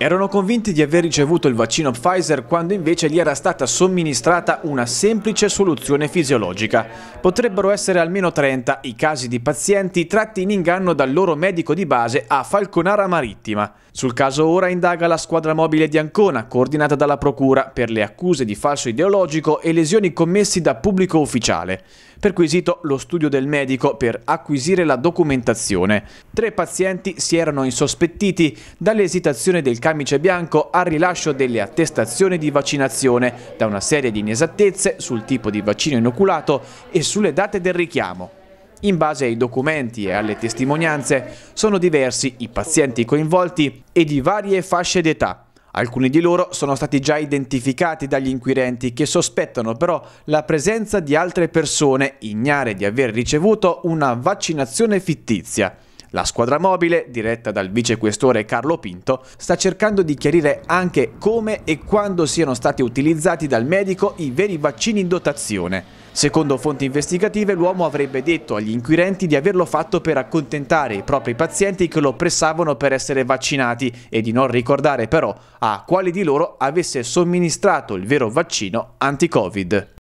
Erano convinti di aver ricevuto il vaccino Pfizer quando invece gli era stata somministrata una semplice soluzione fisiologica. Potrebbero essere almeno 30 i casi di pazienti tratti in inganno dal loro medico di base a Falconara Marittima. Sul caso ora indaga la squadra mobile di Ancona, coordinata dalla Procura, per le accuse di falso ideologico e lesioni commessi da pubblico ufficiale. Perquisito lo studio del medico per acquisire la documentazione. Tre pazienti si erano insospettiti dall'esitazione del camice bianco al rilascio delle attestazioni di vaccinazione da una serie di inesattezze sul tipo di vaccino inoculato e sulle date del richiamo. In base ai documenti e alle testimonianze sono diversi i pazienti coinvolti e di varie fasce d'età. Alcuni di loro sono stati già identificati dagli inquirenti che sospettano però la presenza di altre persone ignare di aver ricevuto una vaccinazione fittizia. La squadra mobile, diretta dal vicequestore Carlo Pinto, sta cercando di chiarire anche come e quando siano stati utilizzati dal medico i veri vaccini in dotazione. Secondo fonti investigative, l'uomo avrebbe detto agli inquirenti di averlo fatto per accontentare i propri pazienti che lo pressavano per essere vaccinati e di non ricordare però a quali di loro avesse somministrato il vero vaccino anti-Covid.